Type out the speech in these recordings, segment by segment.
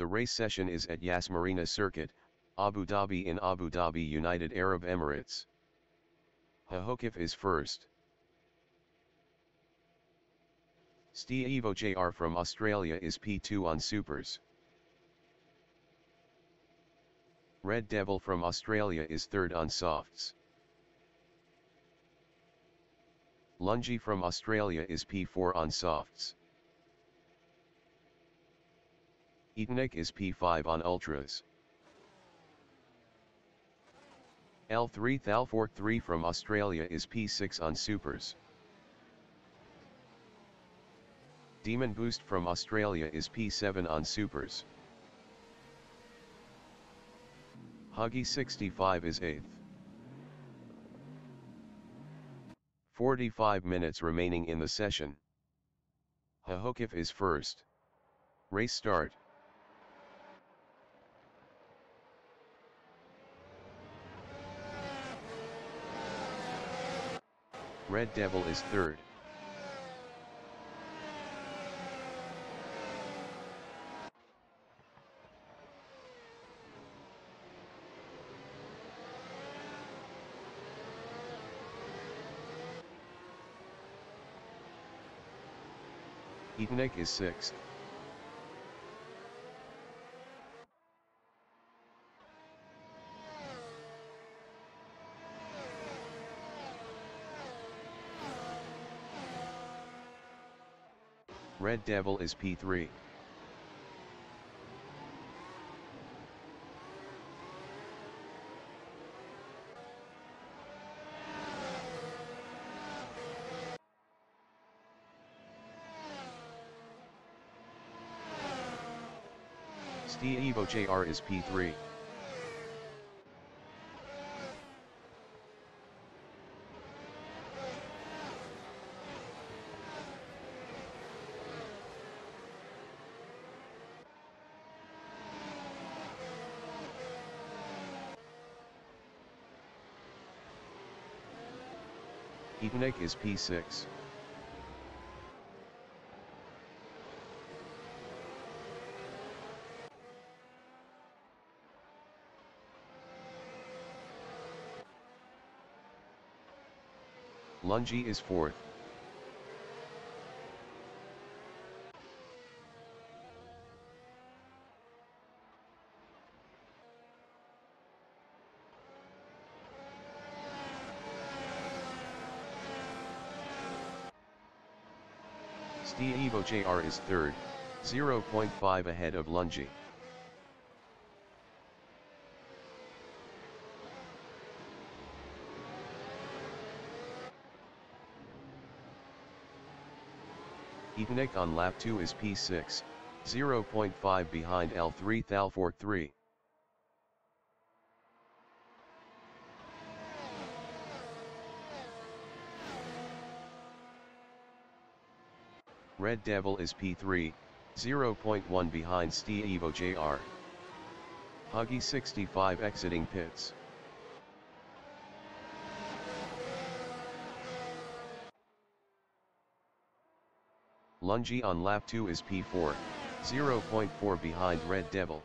The race session is at Yas Marina Circuit, Abu Dhabi in Abu Dhabi United Arab Emirates. Hahokif is first. Steve JR from Australia is P2 on Supers. Red Devil from Australia is third on Softs. Lungi from Australia is P4 on Softs. Etonic is P5 on Ultras. L3 Thalfort 3 from Australia is P6 on Supers. Demon Boost from Australia is P7 on Supers. Huggy 65 is 8th. 45 minutes remaining in the session. Hahokif is first. Race start. Red Devil is third. Etonic is sixth. Red Devil is P3. Steve JR is P3. Etonic is P6. Lungi is fourth. Steve JR is third, 0.5 ahead of Lungi. Etonic on lap 2 is P6, 0.5 behind L3 Thalfort 3. Red Devil is P3, 0.1 behind Steve JR. Huggy 65 exiting pits. Lungi on lap 2 is P4, 0.4 behind Red Devil.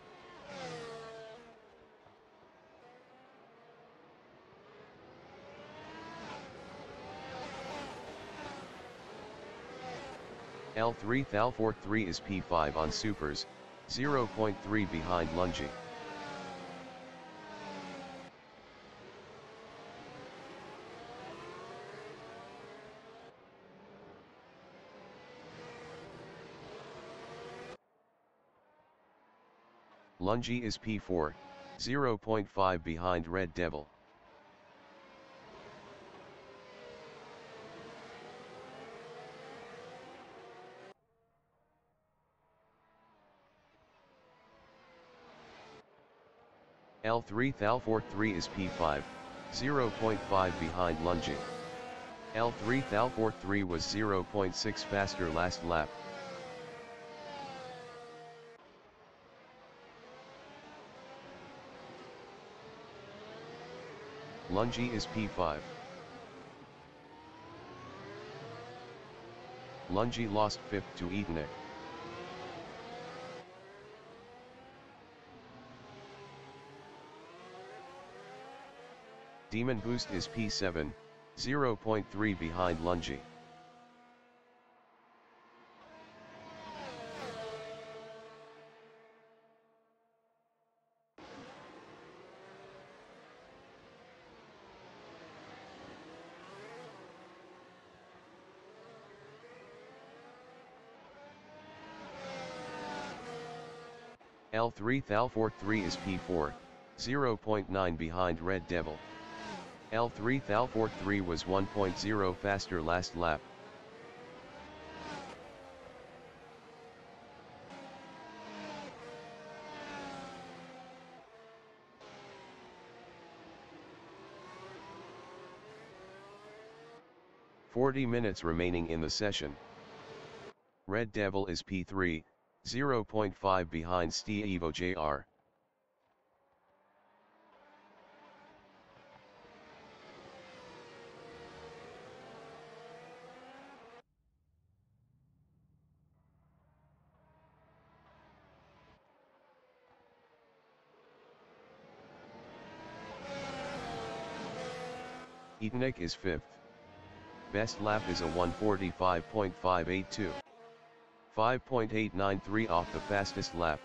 L3 Thalfort 3 is P5 on Supers, 0.3 behind Lungi. Lungi is P4, 0.5 behind Red Devil. L3 Thalfort 3 is P5, 0.5 behind Lungi. L3 Thalfort 3 was 0.6 faster last lap. Lungi is P5. Lungi lost 5th to Etonic. Demon Boost is P7, 0.3 behind Lungi. L3 Thal 3 is P4, 0.9 behind Red Devil. L3 Thal 3 was 1.0 faster last lap. Forty minutes remaining in the session. Red Devil is P3, 0.5 behind Steve Evo JR. Etanek is 5th. Best lap is a 145.582. 5.893 off the fastest lap.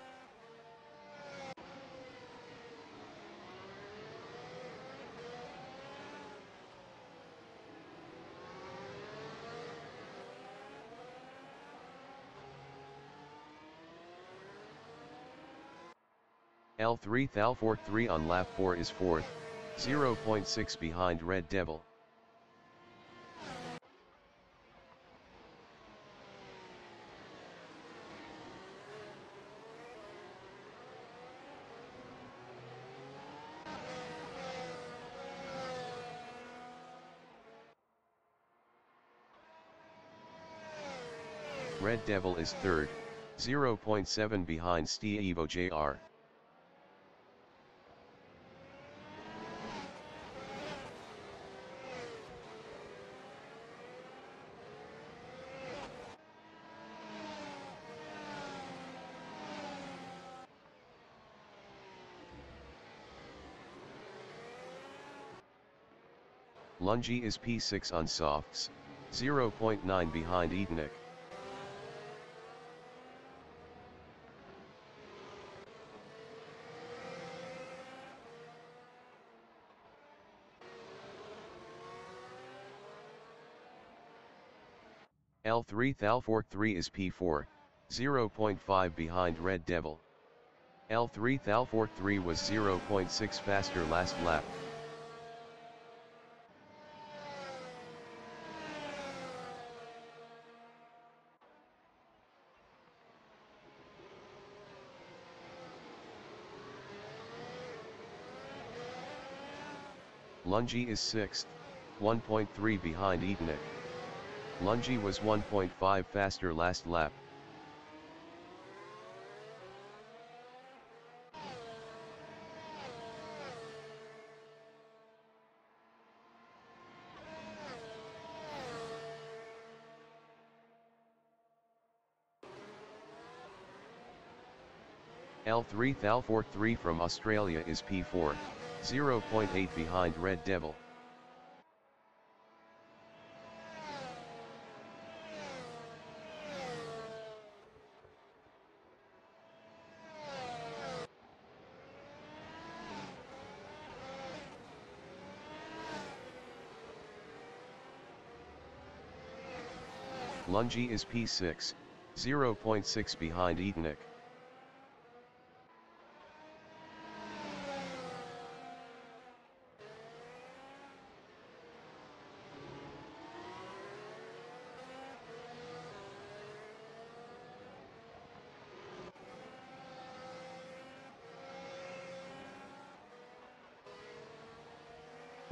L3 Thal 3 on lap 4 is 4th, 0.6 behind Red Devil. Red Devil is third, 0.7 behind Steve Evo JR. Lungi is P6 on softs, 0.9 behind Etanek. L3 Thal 3 is P4, 0.5 behind Red Devil. L3 Thal 3 was 0.6 faster last lap. Lungi is 6th, 1.3 behind Etanek. Lungi was 1.5 faster last lap. L3 Thal 3 from Australia is P4, 0.8 behind Red Devil. Lungi is P6, 0.6 behind Etanek.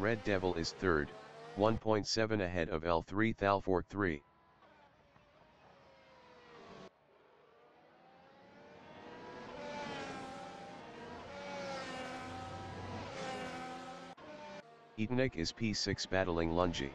Red Devil is third, 1.7 ahead of L3 Thal 3. Etanek is P6 battling Lungi.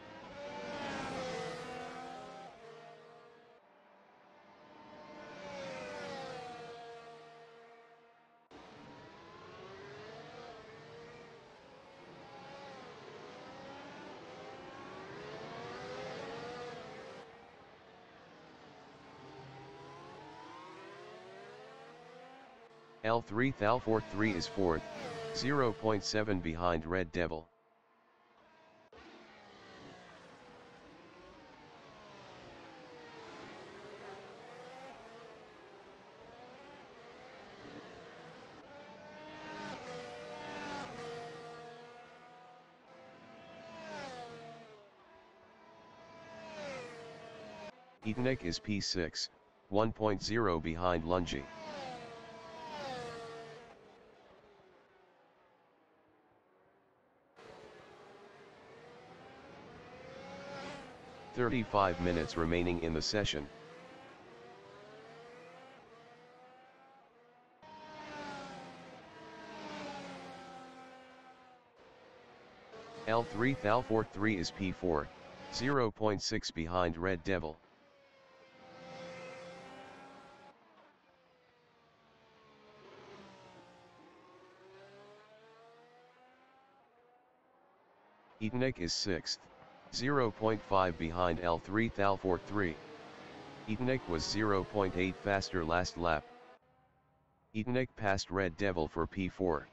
L3 Thal 43 is fourth, 0.7 behind Red Devil. Etanek is P6, 1.0 behind Lungi. Thirty-five minutes remaining in the session. L3 Thal 3 is P4, 0.6 behind Red Devil. Etanek is 6th, 0.5 behind L3 Thal 43. Etanek was 0.8 faster last lap. Etanek passed Red Devil for P4.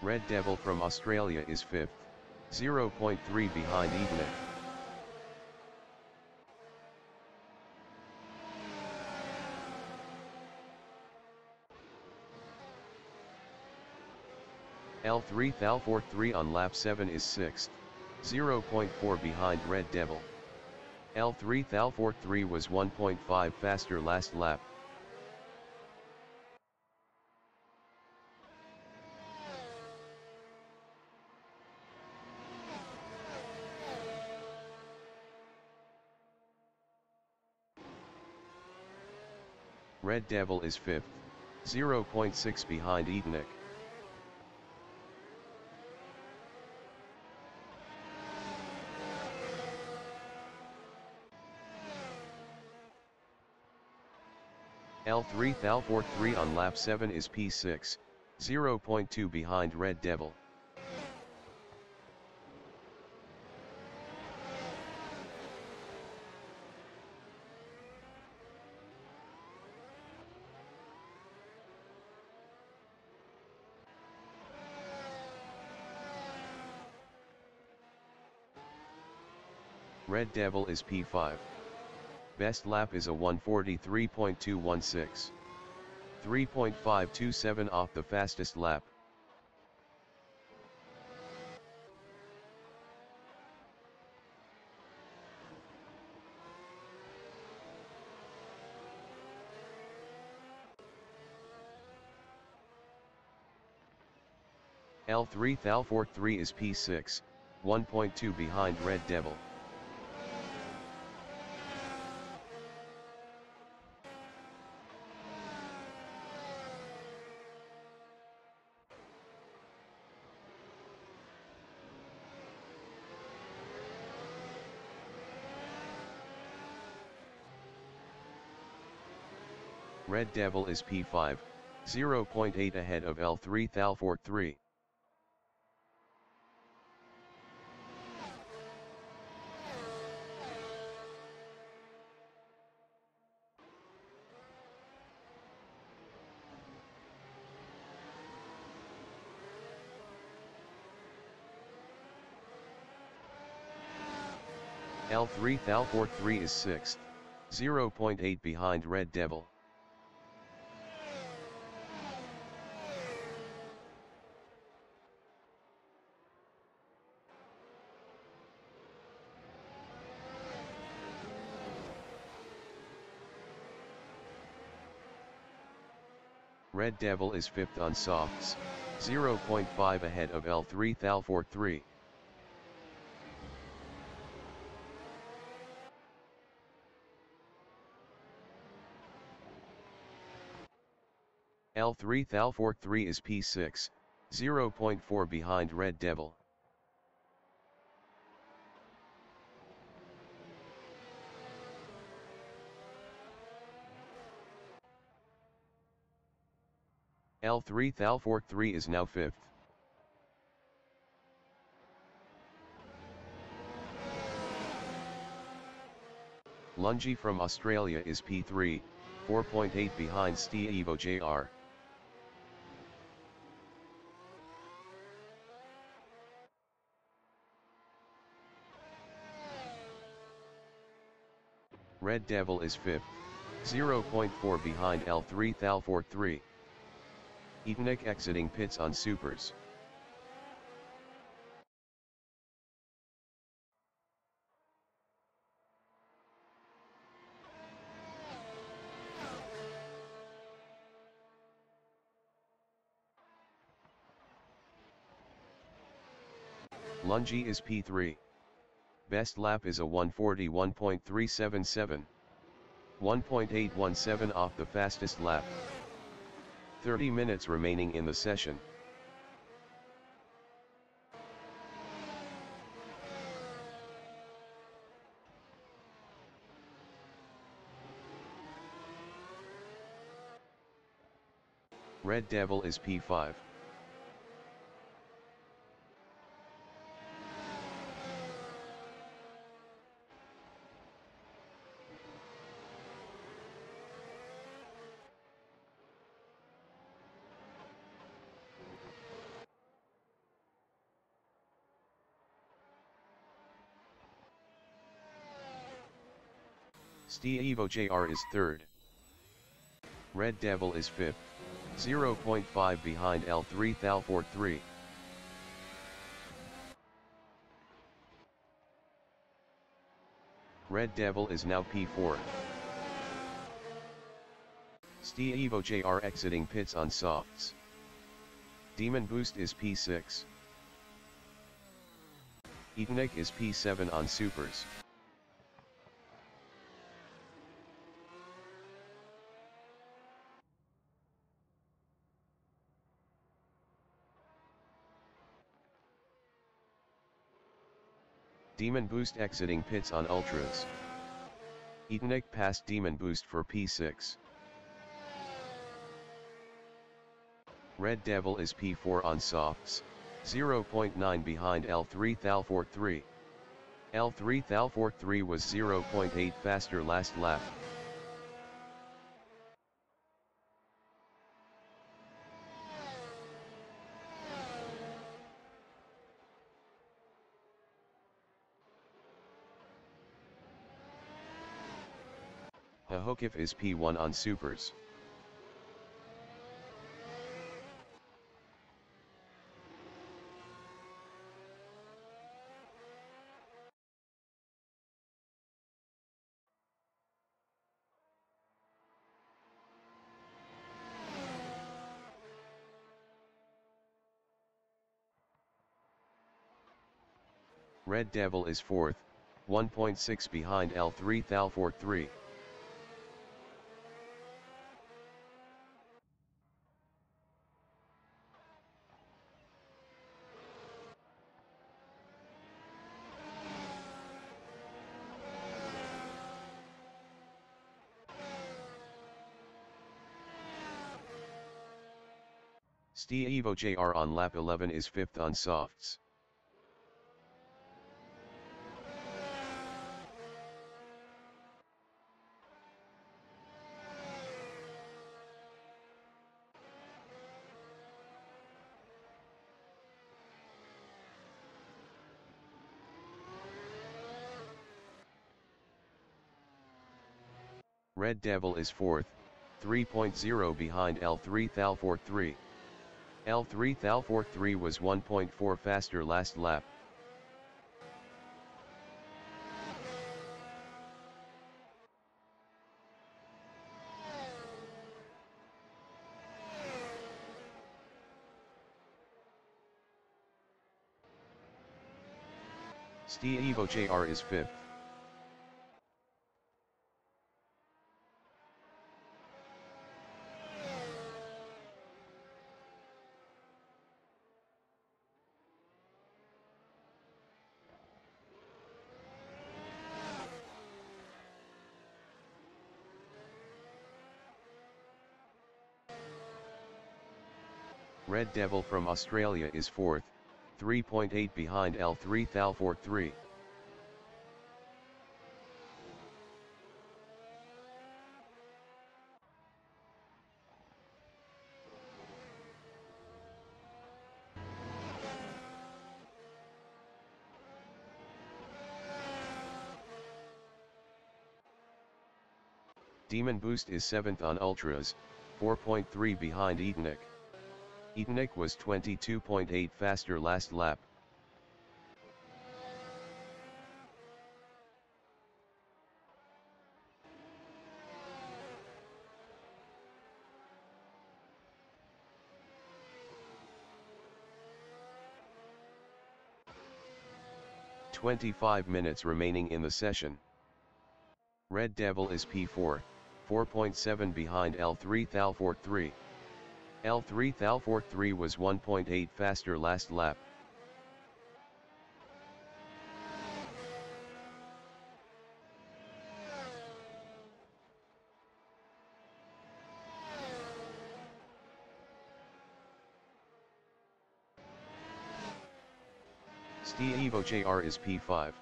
Red Devil from Australia is 5th, 0.3 behind Etanek. L3 Thal 43 on lap 7 is 6th, 0.4 behind Red Devil. L3 Thal 43 was 1.5 faster last lap. Red Devil is 5th, 0.6 behind Etanek. L3 Thal 43 on lap 7 is P6, 0.2 behind Red Devil. Red Devil is P5. Best lap is a 143.216. 3.527 off the fastest lap. L3 Thal 43 is P6, 1.2 behind Red Devil. Red Devil is P5, 0.8 ahead of L3 Thal 43. L3 Thal 43 is 6th, 0.8 behind Red Devil. Red Devil is 5th on softs, 0.5 ahead of L3 Thal 43. L3 Thal 43 is P6, 0.4 behind Red Devil. L3 Thal 43 is now 5th. Lungi from Australia is P3, 4.8 behind Steve Evo JR. Red Devil is 5th, 0.4 behind L3 Thal 3. Etonic exiting pits on supers. Lungi is P3. Best lap is a 141.377. 1.817 off the fastest lap. 30 minutes remaining in the session. Red Devil is P5. Steve JR is third. Red Devil is fifth, 0.5 behind L3 Thalfort 3. Red Devil is now P4. Steve JR exiting pits on softs. Demon Boost is P6. Etonic is P7 on supers. Demon Boost exiting pits on Ultras. Etonic passed Demon Boost for P6. Red Devil is P4 on softs, 0.9 behind L3 Thalfort 3. L3 Thalfort 3 was 0.8 faster last lap. Ahokif is P1 on supers. Red Devil is 4th, 1.6 behind L3 Thalfort 3. Steve JR on lap 11 is 5th on softs. Red Devil is 4th, 3.0 behind L3 Thalfort 3. L3 Thalfort 3 was 1.4 faster last lap. Steve Evo JR is 5th. Devil from Australia is fourth, 3.8 behind L3 Thalfort 3. Demon Boost is 7th on Ultras, 4.3 behind Etonic. Etonic was 22.8 faster last lap. Twenty-five minutes remaining in the session. Red Devil is P4, 4.7 behind L3 Thalfort 3. L3 Thalfort 3 was 1.8 faster last lap. Steve Evo JR is P5.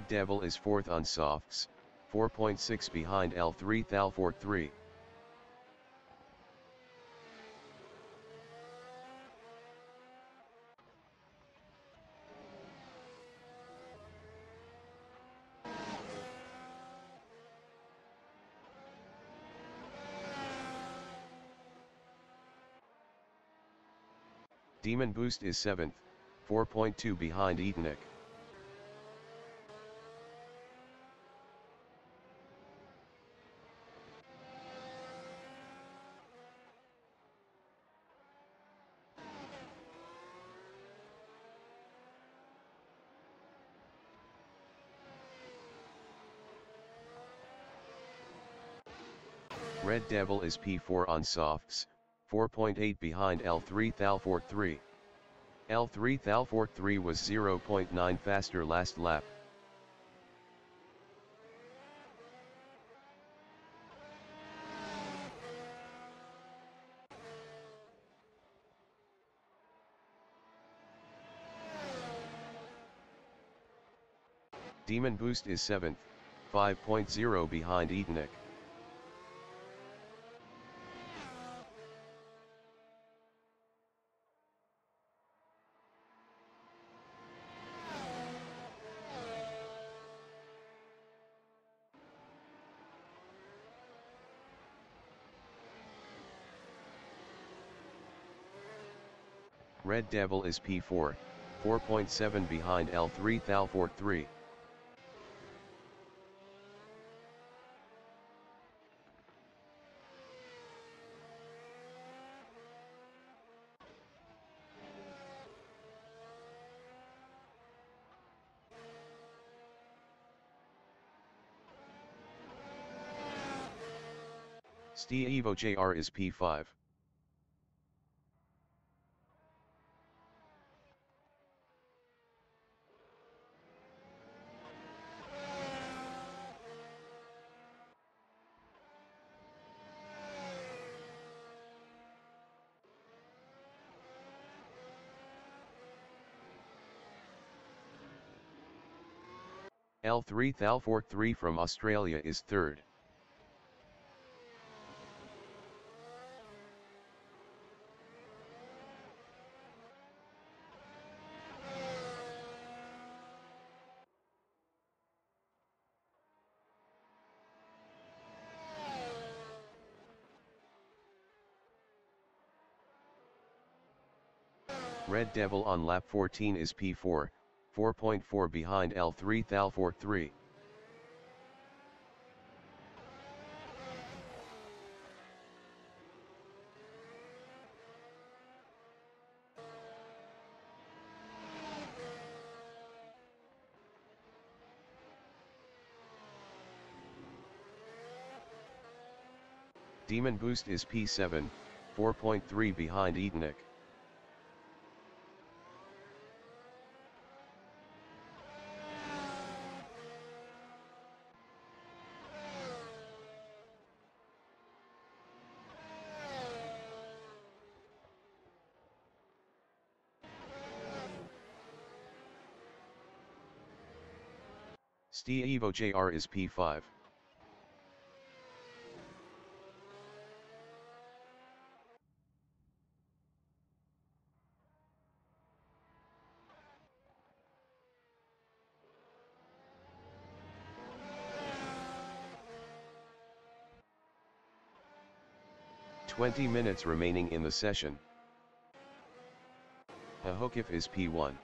Red Devil is 4th on softs, 4.6 behind L3 Thalfort 3. Demon Boost is 7th, 4.2 behind Etonic. Red Devil is P4 on softs, 4.8 behind L3 Thalfort 3. L3 Thalfort 3 was 0.9 faster last lap. Demon Boost is 7th, 5.0 behind Etonic. Red Devil is P4, 4.7 behind L3 Thalfort 3. Steve Evo JR is P5. L3 Thalfort 3 from Australia is third. Red Devil on lap 14 is P4, 4.4 behind L3 Thalfort 3. Demon Boost is P7, 4.3 behind Etonic. Evo JR is P5. Twenty minutes remaining in the session. Ahokif is P1.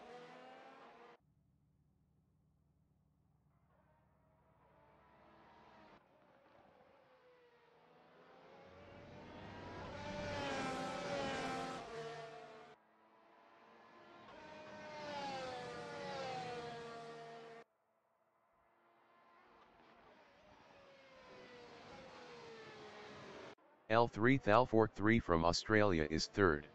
L3 Thalfork 3 from Australia is third.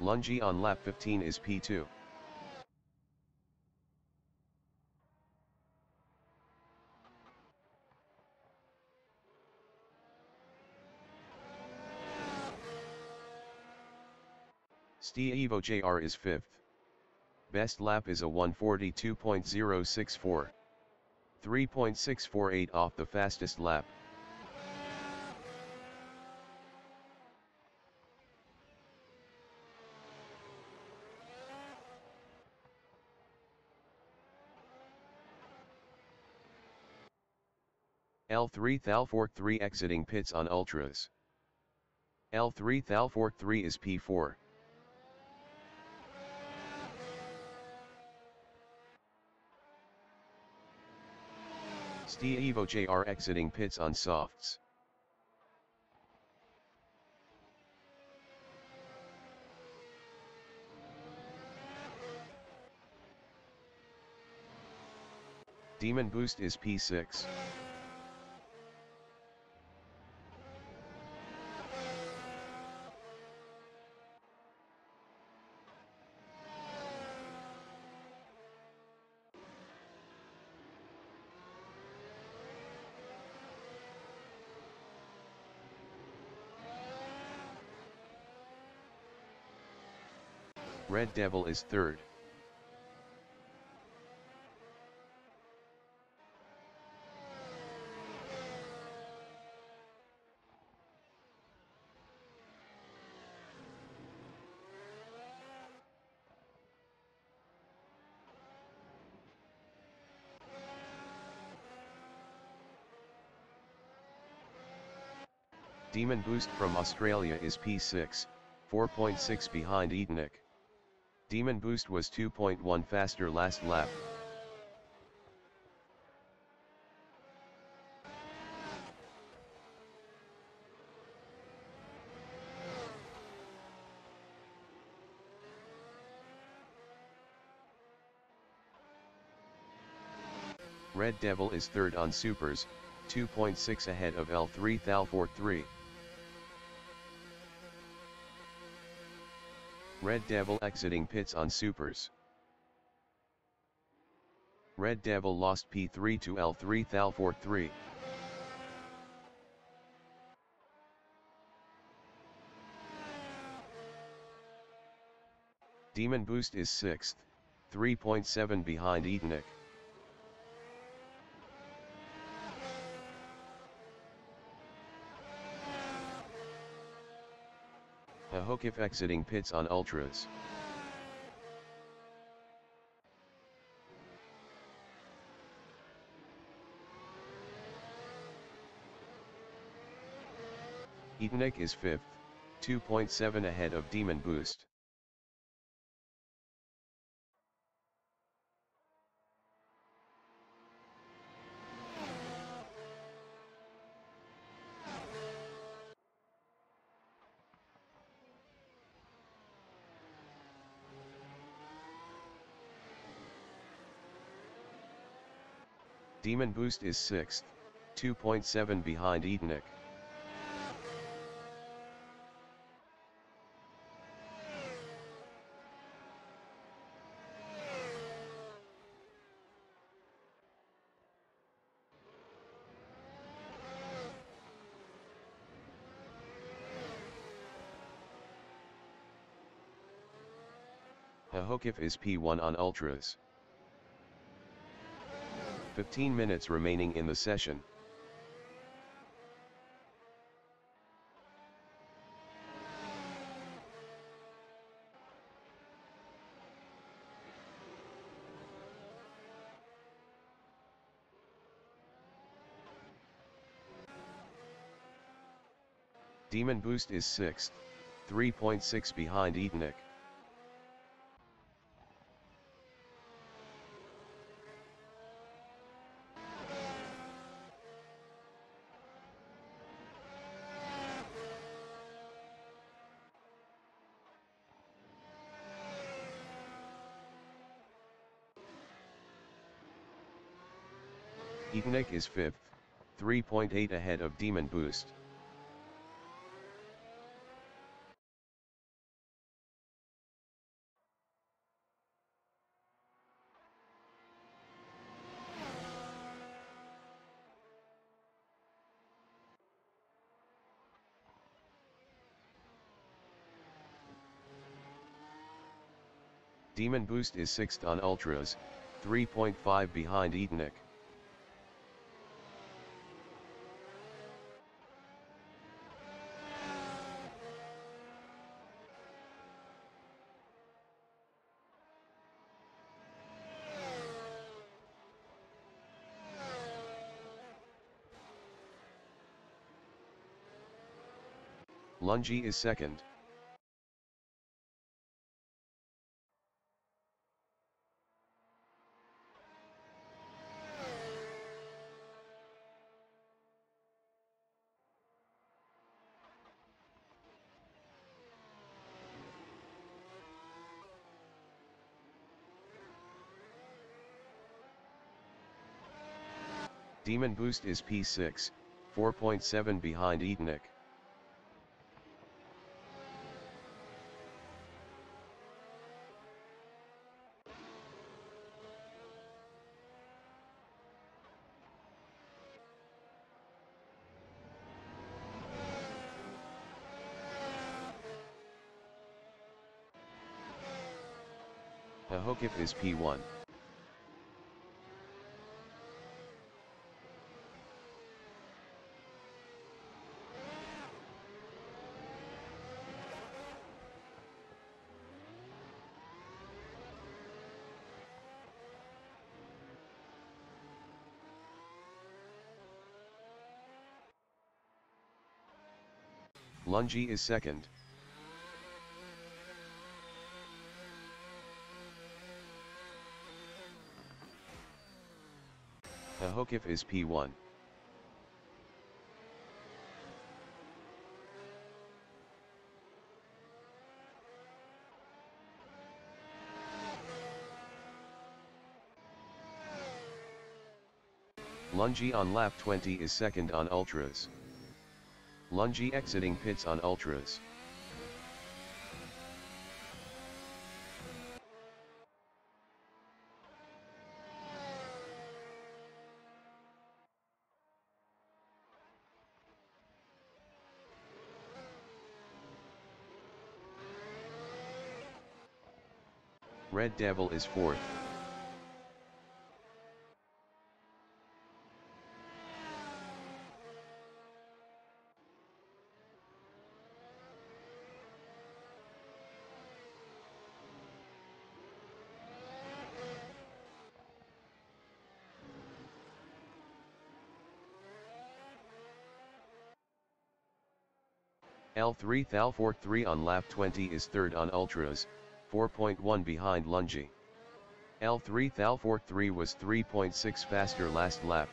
Lungi on lap 15 is P2. Ste Evo JR is 5th. Best lap is a 142.064. 3.648 off the fastest lap. L3 Thalfork 3 exiting pits on Ultras. L3 Thalfork 3 is P4. Ste Evo JR exiting pits on softs. Demon Boost is P6. Red Devil is third. Demon Boost from Australia is P6, 4.6 behind Etonic. Demon Boost was 2.1 faster last lap. Red Devil is third on Supers, 2.6 ahead of L3 Thalfork 3. Red Devil exiting pits on supers. Red Devil lost P3 to L3 Thalfork 3. Demon Boost is 6th, 3.7 behind Etonic. Ahokif exiting pits on Ultras. Etonic is 5th, 2.7 ahead of Demon Boost. Boost is 6th, 2.7 behind Eatonick. Ahokif is P1 on Ultras. 15 minutes remaining in the session. Demon Boost is 6th, 3.6 behind Etonic. Etonic is 5th, 3.8 ahead of Demon Boost. Demon Boost is 6th on Ultras, 3.5 behind Etonic. Lungi is second. Demon Boost is P6, 4.7 behind Etonic. Ahokif is P1. Lungi is second. Ahokif is P1. Lungi on lap 20 is second on Ultras. Lungi exiting pits on Ultras. Red Devil is fourth. L3 Thalfort 3 on lap 20 is third on Ultras, 4.1 behind Lungi. L3 Thalfort 3 was 3.6 faster last lap.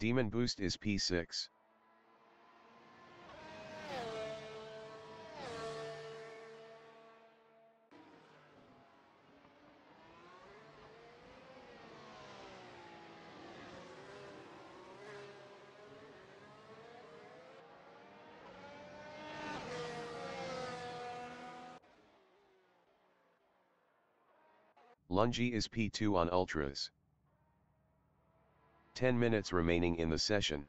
Demon Boost is P6. Lungi is P2 on Ultras. 10 minutes remaining in the session.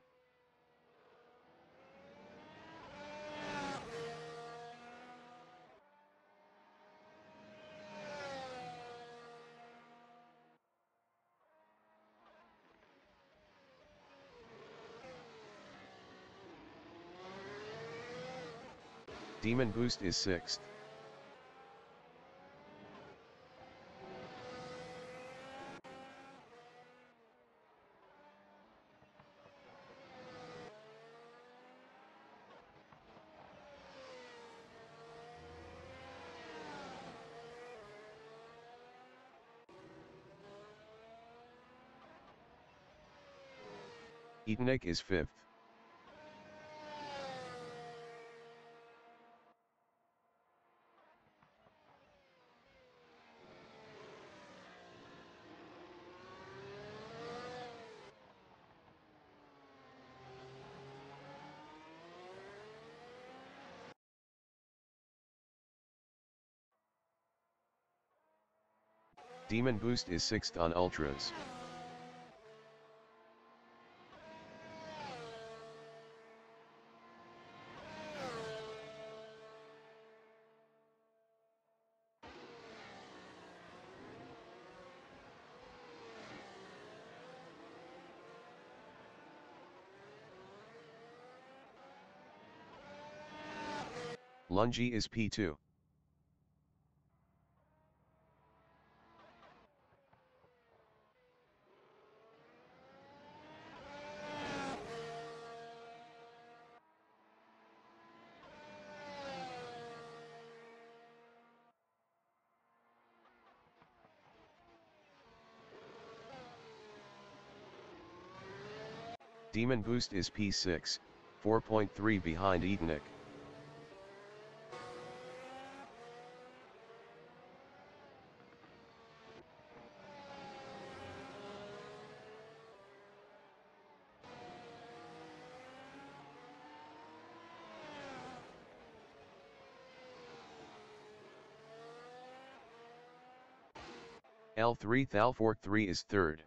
Demon Boost is 6th. Etanek is 5th. Demon Boost is 6th on Ultras. Lungi is P2. Demon Boost is P6, 4.3 behind Etanek. L3 Thal 3 is third.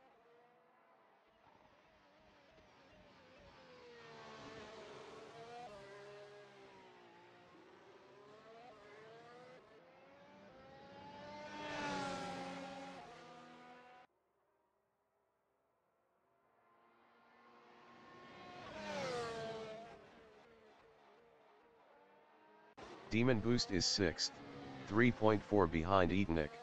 Demon Boost is 6th, 3.4 behind Etanek.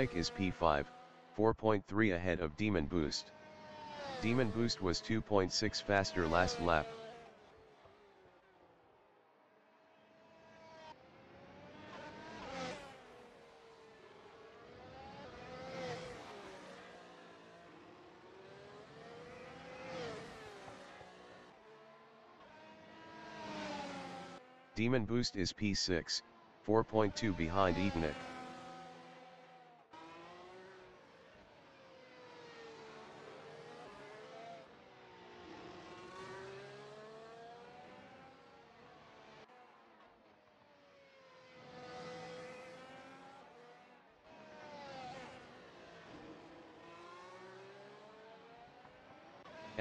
Etanek is P5, 4.3 ahead of Demon Boost. Demon Boost was 2.6 faster last lap. Demon Boost is P6, 4.2 behind Etanek.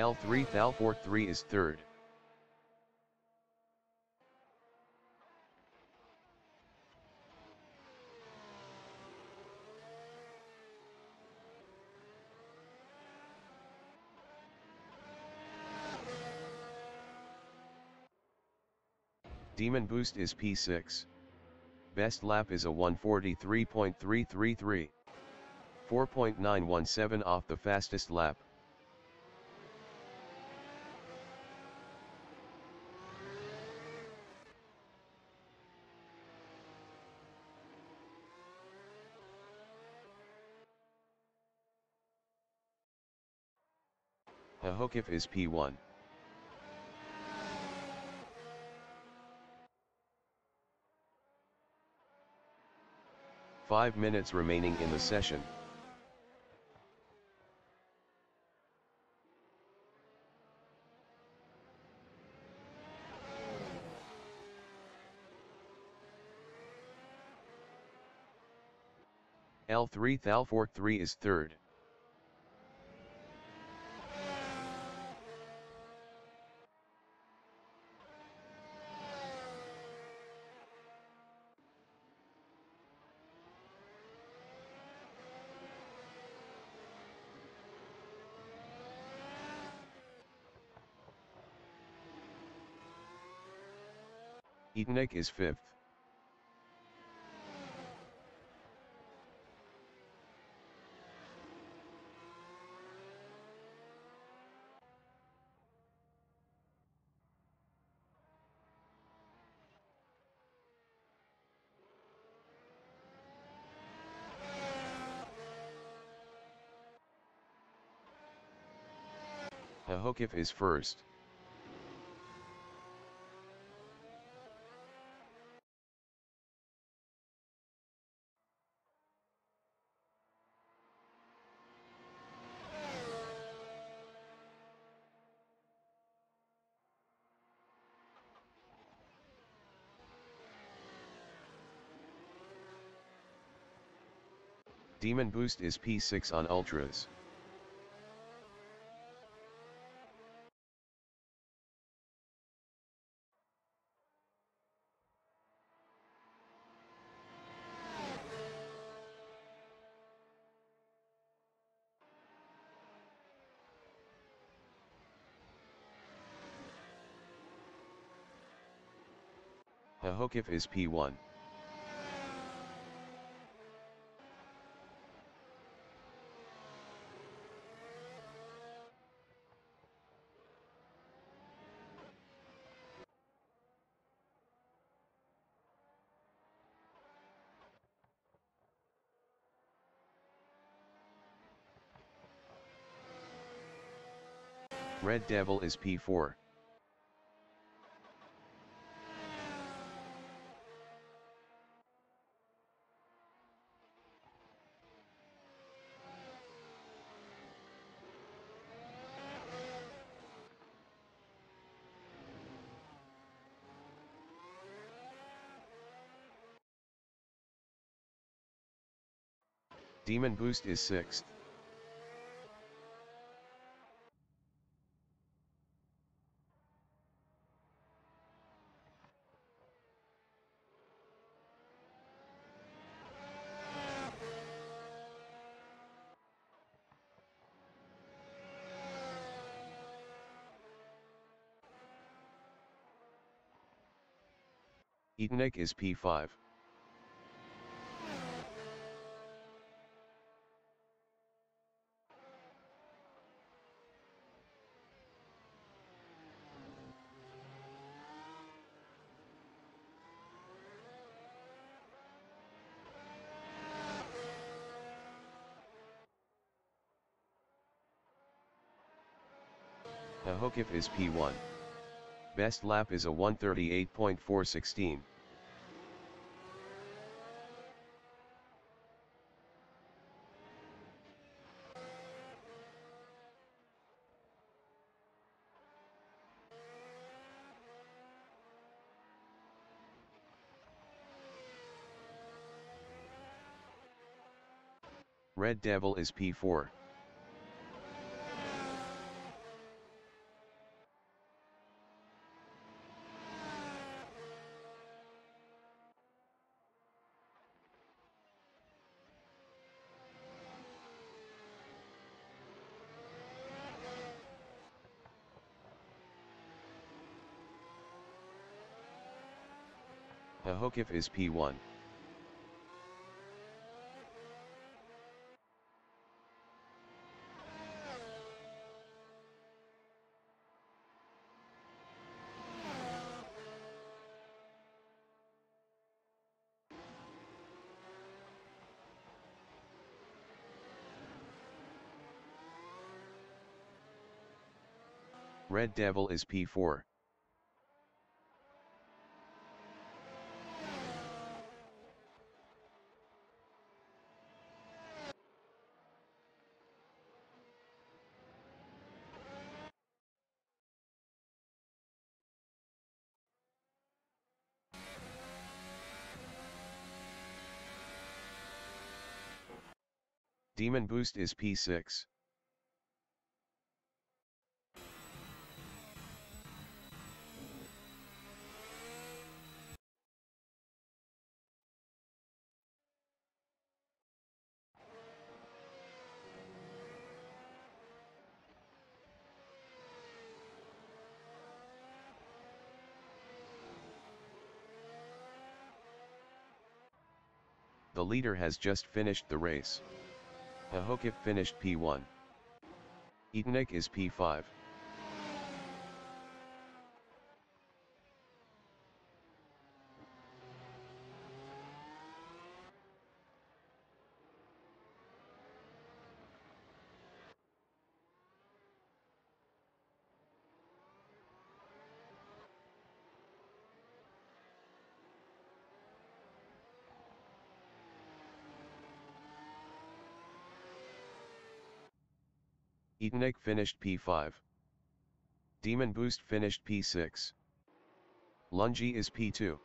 L3 Thal 3 is third. Demon Boost is P6. Best lap is a 143.333. 4.917 off the fastest lap. If is P1. Five minutes remaining in the session. L3 Thal 4 3 is third. Etenik is fifth. Ahokif is first. Demon Boost is P6 on Ultras. Ahokif is P1. Red Devil is P4. Demon Boost is 6th. Etenik is P5. Ahokif is P1. Best lap is a 138.416. Red Devil is P4. Ahokif is P1. red devil is p4. Demon Boost is P6. Leader has just finished the race. Ahokif finished P1. Etanek is P5. Etanek finished P5. Demon Boost finished P6. Lungi is P2.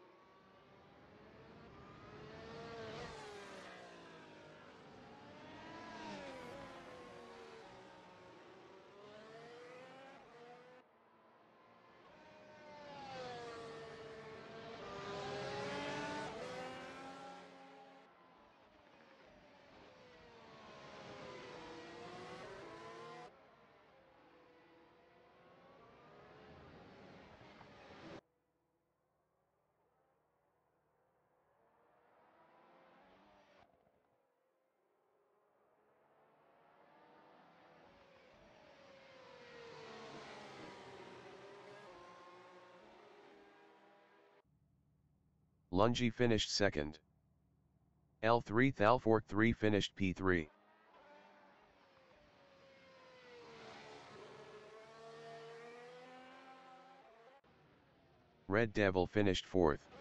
Lungi finished second. L3 Thalfort 3 finished P3. Red Devil finished fourth.